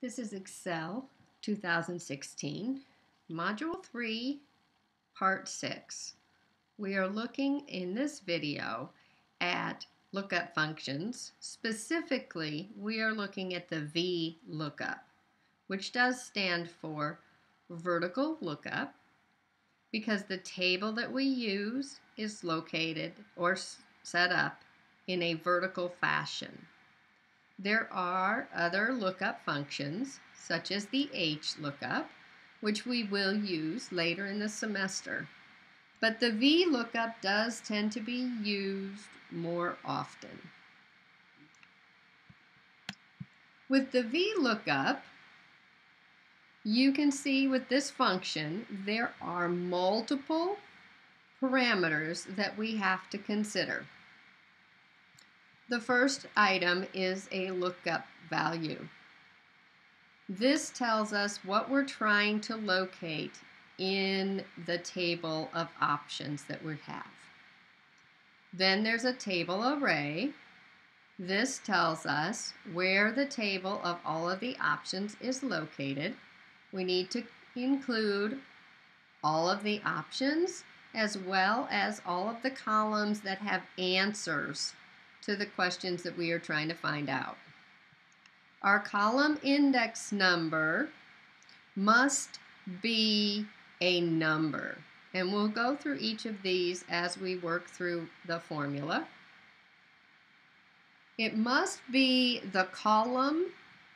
This is Excel 2016, Module 3, Part 6. We are looking in this video at lookup functions. Specifically, we are looking at the V lookup, which does stand for vertical lookup because the table that we use is located or set up in a vertical fashion. There are other lookup functions, such as the H lookup, which we will use later in the semester. But the V lookup does tend to be used more often. With the V lookup, you can see with this function, there are multiple parameters that we have to consider. The first item is a lookup value. This tells us what we're trying to locate in the table of options that we have. Then there's a table array. This tells us where the table of all of the options is located. We need to include all of the options as well as all of the columns that have answers to the questions that we are trying to find out. Our column index number must be a number. And we'll go through each of these as we work through the formula. It must be the column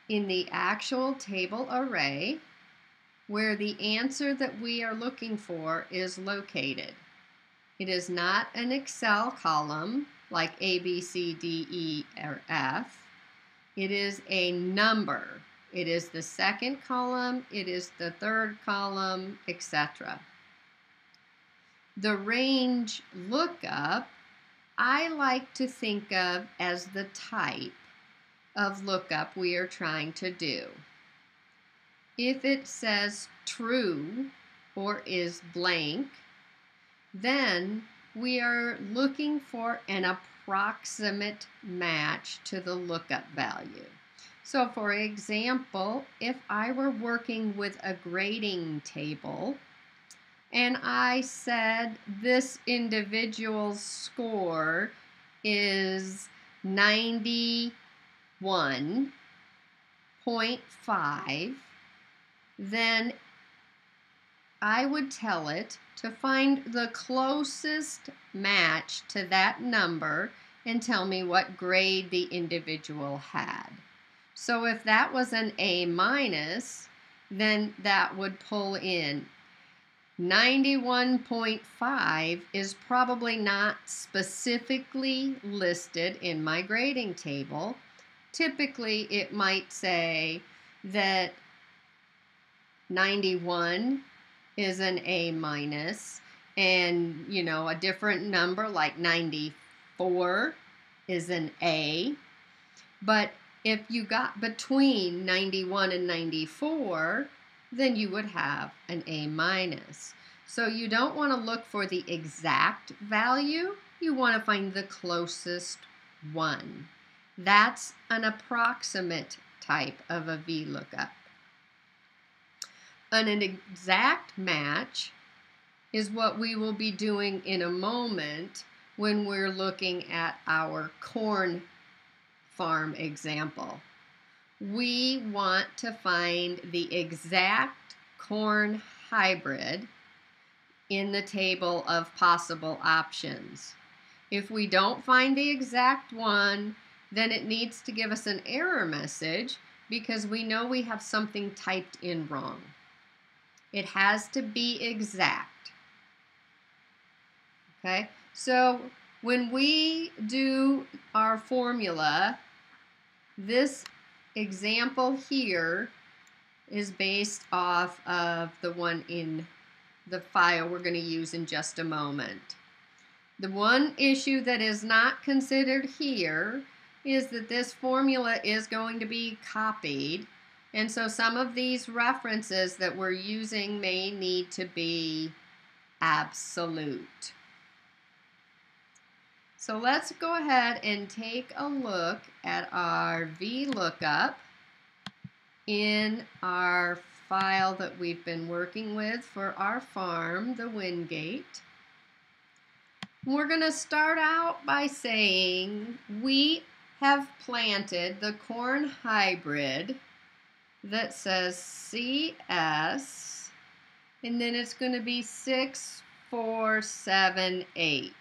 in the actual table array where the answer that we are looking for is located. It is not an Excel column like A, B, C, D, E, or F. It is a number. It is the second column, it is the third column, etc. The range lookup, I like to think of as the type of lookup we are trying to do. If it says true or is blank, then we are looking for an approximate match to the lookup value. So for example, if I were working with a grading table and I said this individual's score is 91.5, then I would tell it to find the closest match to that number and tell me what grade the individual had. So if that was an A minus, then that would pull in. 91.5 is probably not specifically listed in my grading table. Typically, it might say that 91 is an A minus, and you know, a different number like 94 is an A. But if you got between 91 and 94, then you would have an A minus. So you don't want to look for the exact value, you want to find the closest one. That's an approximate type of a VLOOKUP. An exact match is what we will be doing in a moment when we're looking at our corn farm example. We want to find the exact corn hybrid in the table of possible options. If we don't find the exact one, then it needs to give us an error message because we know we have something typed in wrong. It has to be exact. Okay, so when we do our formula, this example here is based off of the one in the file we're going to use in just a moment. The one issue that is not considered here is that this formula is going to be copied and so some of these references that we're using may need to be absolute. So let's go ahead and take a look at our VLOOKUP. in our file that we've been working with for our farm, the Wingate. We're going to start out by saying we have planted the corn hybrid that says CS, and then it's going to be 6478.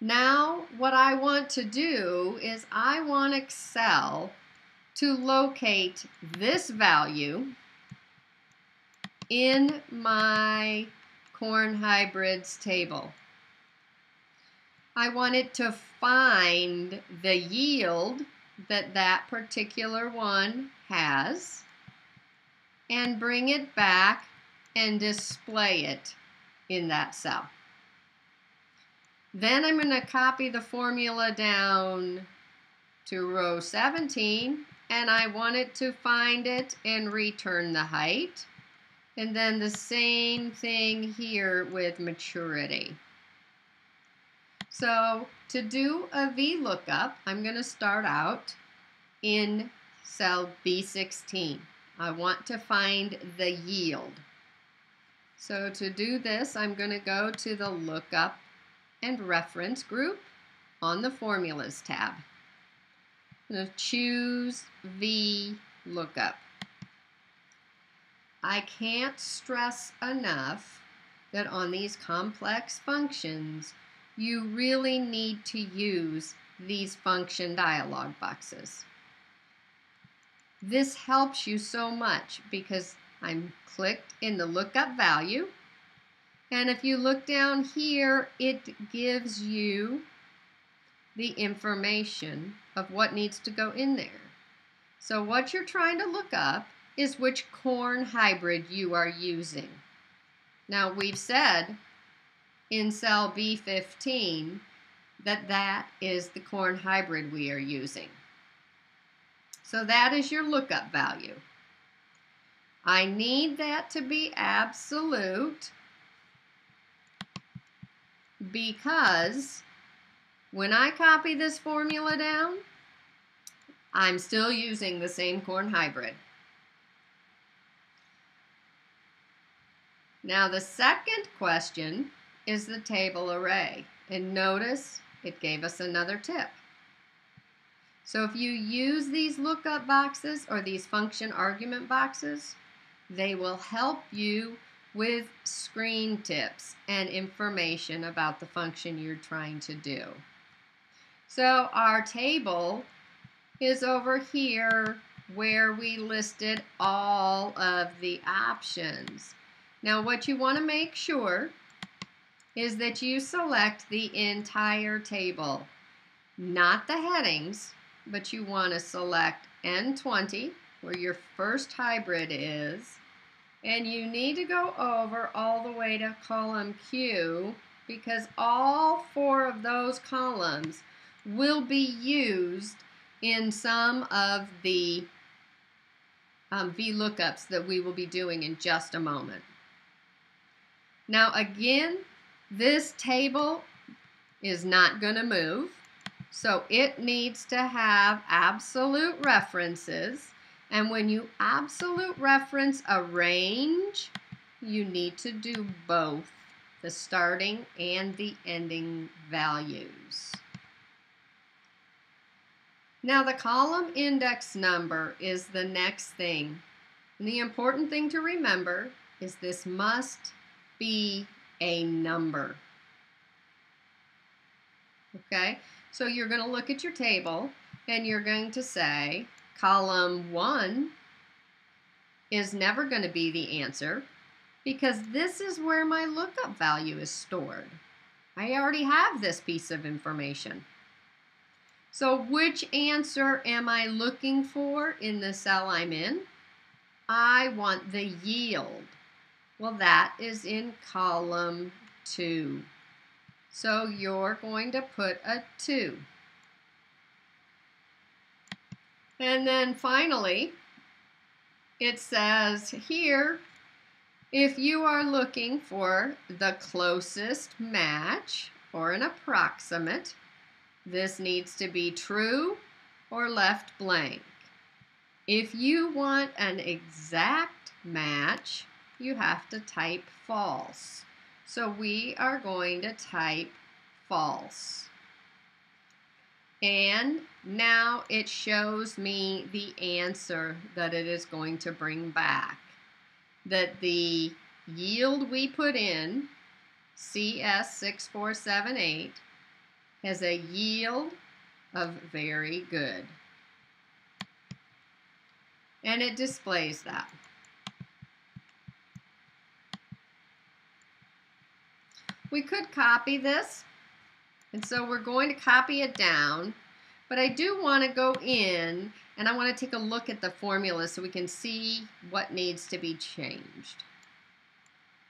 Now, what I want to do is I want Excel to locate this value in my corn hybrids table. I want it to find the yield that that particular one has and bring it back and display it in that cell. Then I'm going to copy the formula down to row 17 and I want it to find it and return the height. And then the same thing here with maturity. So to do a VLOOKUP, I'm going to start out in cell B16. I want to find the yield. So to do this, I'm going to go to the Lookup and Reference group on the Formulas tab. I'm going to choose VLOOKUP. I can't stress enough that on these complex functions, you really need to use these function dialog boxes. This helps you so much because I'm clicked in the lookup value and if you look down here it gives you the information of what needs to go in there. So what you're trying to look up is which corn hybrid you are using. Now we've said in cell B15 that that is the corn hybrid we are using. So that is your lookup value. I need that to be absolute because when I copy this formula down, I'm still using the same corn hybrid. Now the second question is the table array. And notice it gave us another tip. So if you use these lookup boxes or these function argument boxes, they will help you with screen tips and information about the function you're trying to do. So our table is over here where we listed all of the options. Now what you want to make sure is that you select the entire table, not the headings, but you want to select N20, where your first hybrid is, and you need to go over all the way to column Q because all four of those columns will be used in some of the um, VLOOKUPs that we will be doing in just a moment. Now again, this table is not going to move, so it needs to have absolute references. And when you absolute reference a range, you need to do both the starting and the ending values. Now the column index number is the next thing. And the important thing to remember is this must be a number. Okay, so you're going to look at your table and you're going to say column 1 is never going to be the answer because this is where my lookup value is stored. I already have this piece of information. So which answer am I looking for in the cell I'm in? I want the yield. Well, that is in column 2. So you're going to put a 2. And then finally, it says here, if you are looking for the closest match or an approximate, this needs to be true or left blank. If you want an exact match, you have to type false. So we are going to type false. And now it shows me the answer that it is going to bring back. That the yield we put in, CS6478, has a yield of very good. And it displays that. We could copy this and so we're going to copy it down, but I do want to go in and I want to take a look at the formula so we can see what needs to be changed.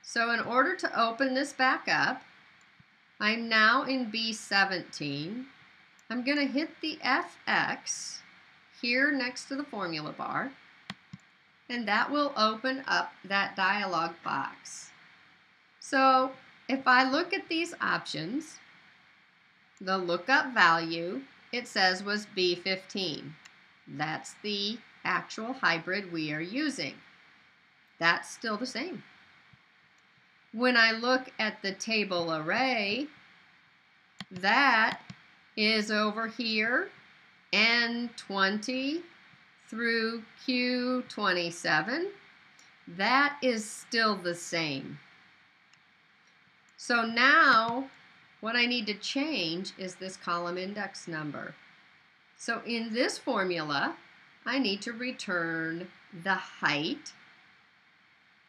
So in order to open this back up, I'm now in B17. I'm going to hit the FX here next to the formula bar, and that will open up that dialog box. So if I look at these options, the lookup value, it says was B15. That's the actual hybrid we are using. That's still the same. When I look at the table array, that is over here, N20 through Q27. That is still the same. So now what I need to change is this column index number. So in this formula, I need to return the height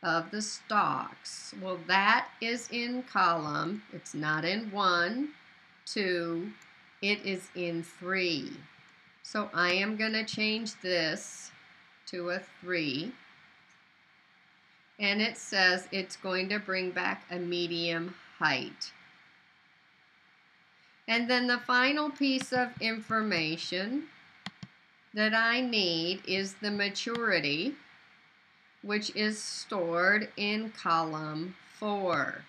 of the stalks. Well, that is in column. It's not in 1, 2. It is in 3. So I am going to change this to a 3. And it says it's going to bring back a medium height. And then the final piece of information that I need is the maturity, which is stored in column 4.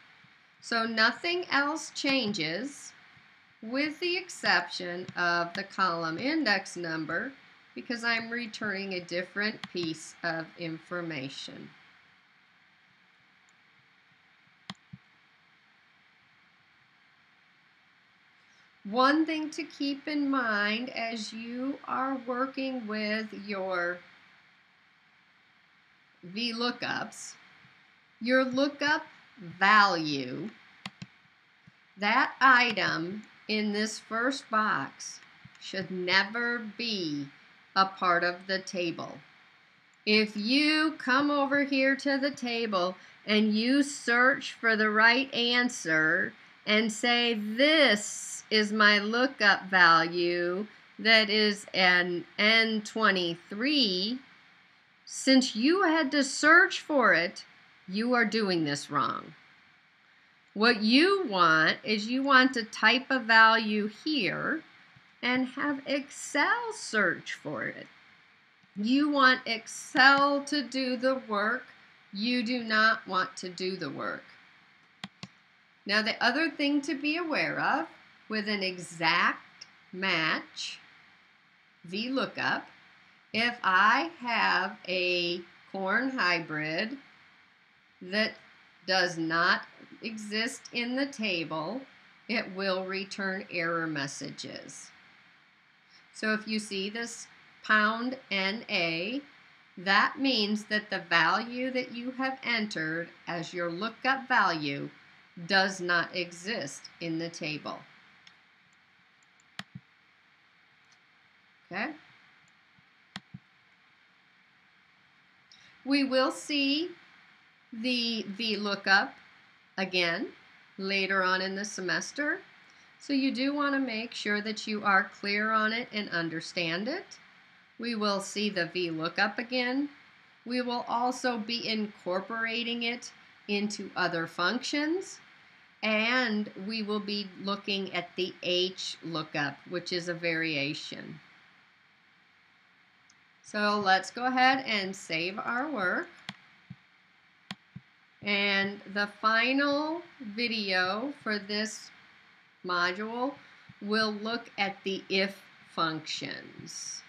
So nothing else changes with the exception of the column index number because I'm returning a different piece of information. One thing to keep in mind as you are working with your VLOOKUPs, your lookup value, that item in this first box should never be a part of the table. If you come over here to the table and you search for the right answer and say this is my lookup value that is an N23. Since you had to search for it, you are doing this wrong. What you want is you want to type a value here and have Excel search for it. You want Excel to do the work. You do not want to do the work. Now the other thing to be aware of with an exact match VLOOKUP, if I have a corn hybrid that does not exist in the table, it will return error messages. So if you see this pound NA, that means that the value that you have entered as your lookup value does not exist in the table. Okay? We will see the VLOOKUP again later on in the semester. So you do want to make sure that you are clear on it and understand it. We will see the VLOOKUP again. We will also be incorporating it into other functions. And we will be looking at the H lookup, which is a variation. So let's go ahead and save our work. And the final video for this module will look at the if functions.